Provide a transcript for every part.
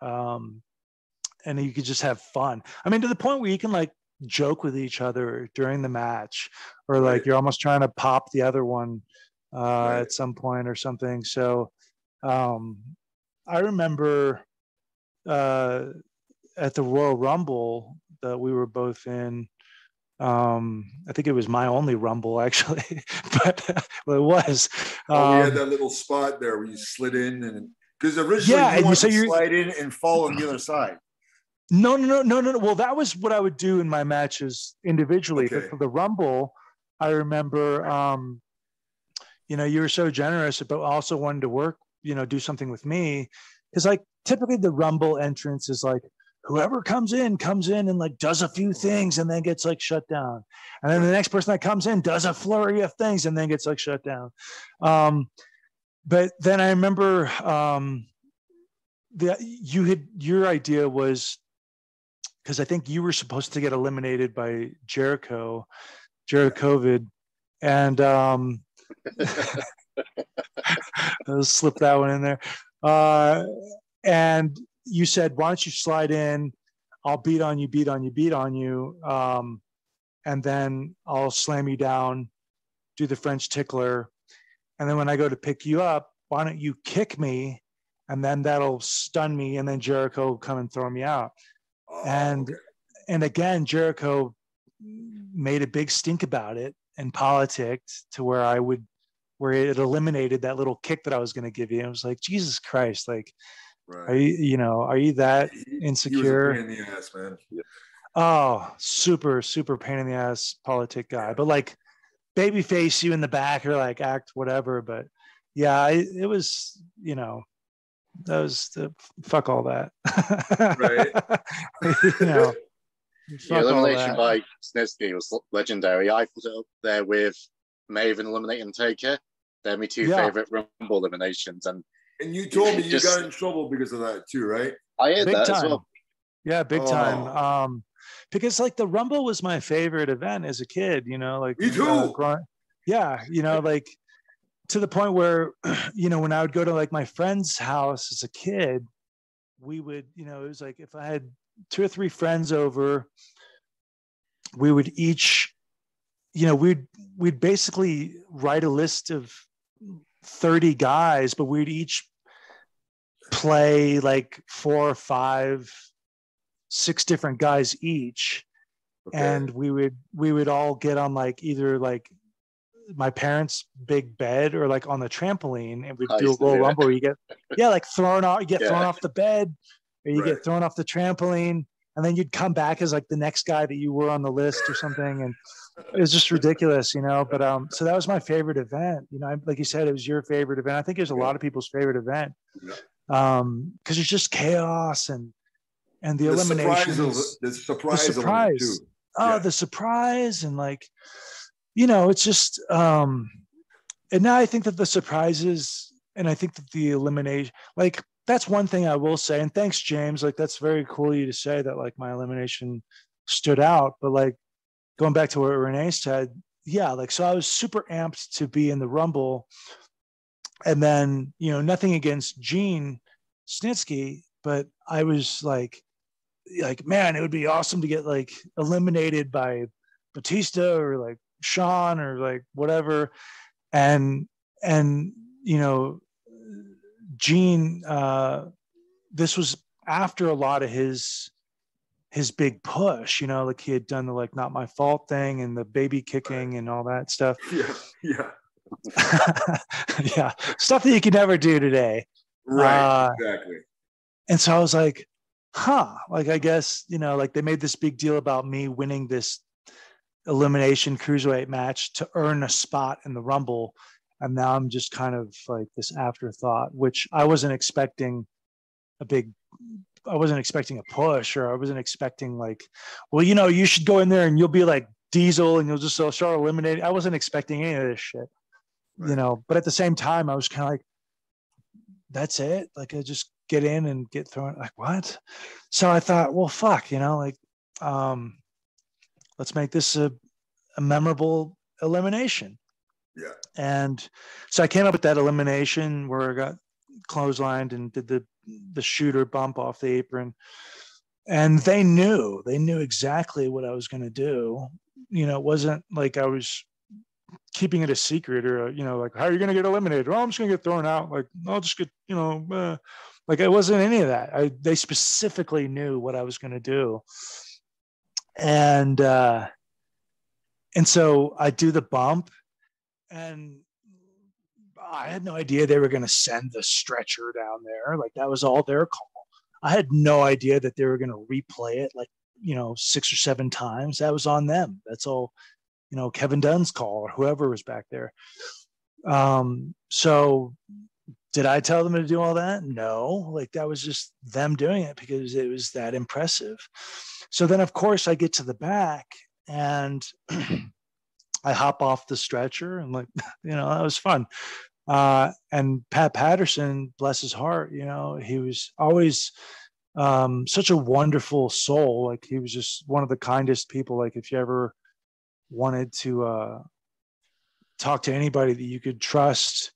Um, and you could just have fun. I mean, to the point where you can like joke with each other during the match, or like Right. you're almost trying to pop the other one uh, Right. at some point or something. So um, I remember uh, at the Royal Rumble that we were both in. Um, I think it was my only Rumble actually, but well, it was. Oh, we had Um, that little spot there where you slid in and because originally Yeah, you wanted so to slide in and fall on the other side. No, no, no, no, no. no. Well, that was what I would do in my matches individually. But for the Rumble, I remember, um, you know, you were so generous, but also wanted to work, you know, do something with me. Because, like, typically the Rumble entrance is like, whoever comes in comes in and like does a few things and then gets like shut down. And then the next person that comes in does a flurry of things and then gets like shut down. Um, but then I remember um, the you had your idea was because I think you were supposed to get eliminated by Jericho, Jerichovid, and um, I'll slip that one in there. Uh, and you said, "Why don't you slide in? I'll beat on you, beat on you, beat on you, um, and then I'll slam you down, do the French tickler, and then when I go to pick you up, why don't you kick me?" And then that'll stun me, and then Jericho will come and throw me out Oh, and okay. and again jericho made a big stink about it and politicked to where i would where it eliminated that little kick that i was going to give you i was like jesus christ like are you you know are you that He- he was a insecure? pain in the ass, man. oh super super pain in the ass politic guy but like baby face you in the back or like act whatever but yeah I, it was you know that was the fuck all that you know The elimination by Snitsky was legendary. I put it up there with Maven eliminating Taker. They're my two Yeah. favorite Rumble eliminations, and And you told me you Just- got in trouble because of that too, right? I heard big that as time. well. Yeah, big time. Oh. Um, because like the Rumble was my favorite event as a kid. You know, like Me too. uh, growing- yeah, you know, like to the point where you know when I would go to like my friend's house as a kid, we would you know it was like if I had two or three friends over, we would each, you know, we'd we'd basically write a list of thirty guys, but we'd each play like four or five six different guys each Okay. and we would we would all get on like either like my parents big bed or like on the trampoline and we'd I do a used to roll do that. rumble where you get yeah like thrown off you get thrown off the bed or you Right. get thrown off the trampoline and then you'd come back as like the next guy that you were on the list or something and it was just ridiculous you know but um so that was my favorite event you know like you said it was your favorite event i think it was a lot of people's favorite event Yeah. um because it's just chaos and and the, the of, the surprise, element, surprise. too. oh Yeah. the surprise and like you know it's just um and now i think that the surprises and i think that the elimination like that's one thing i will say and thanks james like that's very cool of you to say that like my elimination stood out but like going back to what rene said yeah like so i was super amped to be in the rumble and then you know nothing against gene snitsky but i was like like man it would be awesome to get like eliminated by batista or like sean or like whatever. And and you know gene uh this was after a lot of his his big push you know like he had done the like not my fault thing and the baby kicking and all that stuff. Yeah, yeah, yeah stuff that you could never do today. Right, Uh, exactly. and so I was like, huh, like I guess, you know, like they made this big deal about me winning this elimination cruiserweight match to earn a spot in the Rumble. And now I'm just kind of like this afterthought, which I wasn't expecting a big, I wasn't expecting a push or I wasn't expecting like, well, you know, you should go in there and you'll be like Diesel and you'll just start eliminating. I wasn't expecting any of this shit, you know, but at the same time, I was kind of like, that's it. Like I just get in and get thrown. Like what? So I thought, well, fuck, you know, like, um, let's make this a, a memorable elimination. Yeah. And so I came up with that elimination where I got clotheslined and did the the shooter bump off the apron. And they knew, they knew exactly what I was going to do. You know, it wasn't like I was keeping it a secret or, you know, like, how are you going to get eliminated? Well, I'm just going to get thrown out. Like, I'll just get, you know, uh, like it wasn't any of that. I, they specifically knew what I was going to do. And, uh, and so I do the bump and I had no idea they were going to send the stretcher down there. Like that was all their call. I had no idea that they were going to replay it like, you know, six or seven times. That was on them. That's all, you know, Kevin Dunn's call or whoever was back there. Um, so did I tell them to do all that? No, like that was just them doing it because it was that impressive. So then, of course, I get to the back and I hop off the stretcher and like, you know, that was fun. Uh, and Pat Patterson, bless his heart, you know, he was always um, such a wonderful soul. Like he was just one of the kindest people. Like if you ever wanted to uh, talk to anybody that you could trust,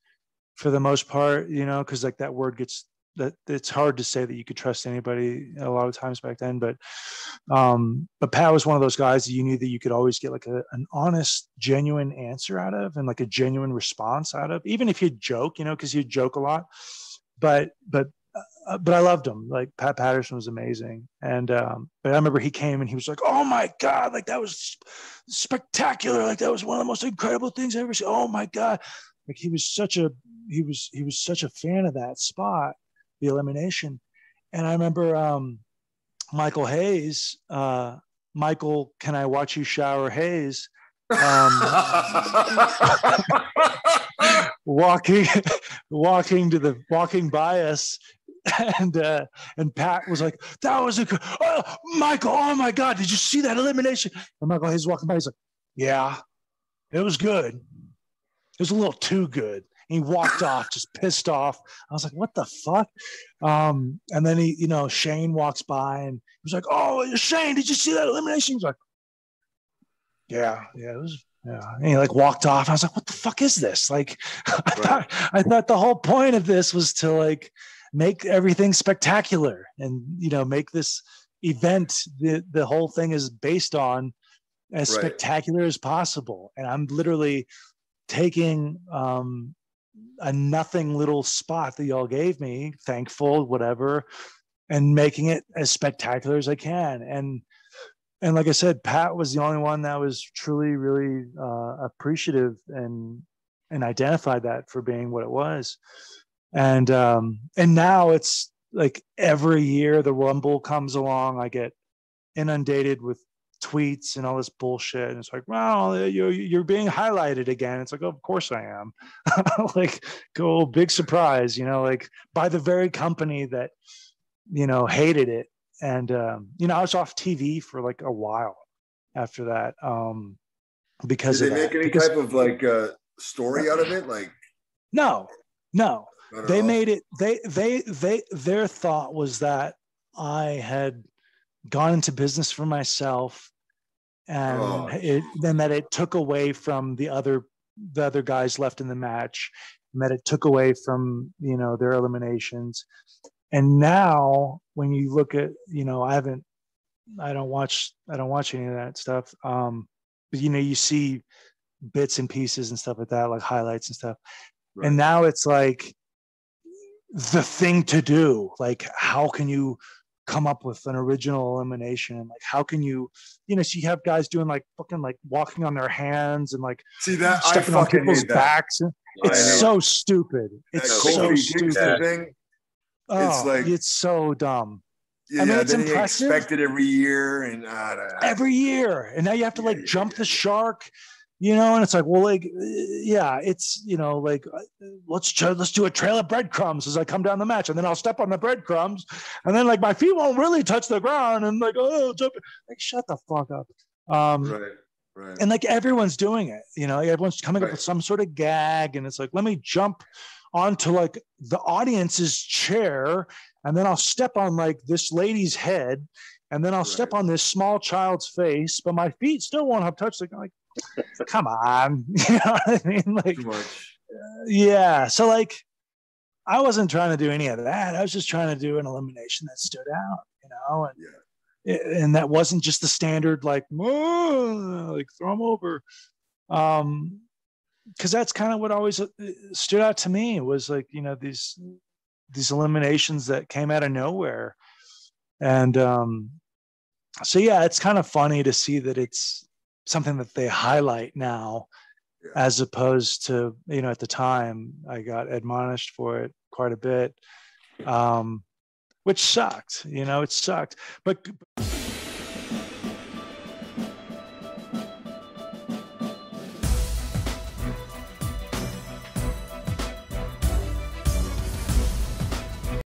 for the most part, you know, because like that word gets that it's hard to say that you could trust anybody a lot of times back then but um but pat was one of those guys that you knew that you could always get like a, an honest genuine answer out of and like a genuine response out of even if you joke you know because you joke a lot but but uh, but I loved him. Like Pat Patterson was amazing, and um, but I remember he came and he was like, "Oh my god, like that was spectacular! Like that was one of the most incredible things I ever seen. Oh my god!" Like he was such a he was he was such a fan of that spot, the elimination. And I remember um, Michael Hayes, uh, Michael, can I watch you shower Hayes? Um, walking, walking to the walking by us, and uh, and Pat was like, "That was a oh, Michael. Oh my God, did you see that elimination?" And Michael Hayes walking by, he's like, "Yeah, it was good. It was a little too good." he walked off, just pissed off. I was like, what the fuck? Um, and then he, you know, Shane walks by and he was like, oh, Shane, did you see that elimination? He's like, yeah, yeah, it was. Yeah, and he like walked off. I was like, "What the fuck is this?" Like, I right. thought I thought the whole point of this was to like make everything spectacular and you know make this event the the whole thing is based on as right. spectacular as possible. And I'm literally taking um, a nothing little spot that y'all gave me, thankful, whatever, and making it as spectacular as I can. And and like I said, Pat was the only one that was truly, really uh, appreciative and and identified that for being what it was. And um, and now it's like every year the Rumble comes along, I get inundated with tweets and all this bullshit. And it's like, well, you're, you're being highlighted again. It's like, oh, of course I am. like, go big surprise, you know, like by the very company that, you know, hated it. And, um, you know, I was off TV for like a while after that. Um, because Did they make that. any because, type of like uh, story out of it? Like, no, no, they made it, they, they, they, their thought was that I had gone into business for myself and oh. it, then that it took away from the other the other guys left in the match and that it took away from you know their eliminations and now when you look at you know i haven't i don't watch i don't watch any of that stuff um but you know you see bits and pieces and stuff like that like highlights and stuff right. and now it's like the thing to do like how can you come up with an original elimination and like how can you you know so you have guys doing like fucking like walking on their hands and like see that stepping on people's backs. It's so stupid. It's so stupid. thing, oh, it's like it's so dumb. Yeah, I mean, it's impressive. Expected every year, and uh, every year, and now you have to like yeah, jump yeah. the shark you know and it's like well like yeah it's you know like let's try, let's do a trail of breadcrumbs as i come down the match and then i'll step on the breadcrumbs and then like my feet won't really touch the ground and like oh jump. like shut the fuck up um right right and like everyone's doing it you know everyone's coming right. up with some sort of gag and it's like let me jump onto like the audience's chair and then i'll step on like this lady's head and then I'll right. step on this small child's face, but my feet still won't have touched the like come on you know what i mean like uh, yeah so like I wasn't trying to do any of that. I was just trying to do an elimination that stood out, you know, and Yeah. and that wasn't just the standard like like throw them over. Um, because that's kind of what always uh, stood out to me was like you know these these eliminations that came out of nowhere, and um, so yeah, it's kind of funny to see that it's something that they highlight now Yeah. as opposed to you know at the time i got admonished for it quite a bit um which sucked you know it sucked but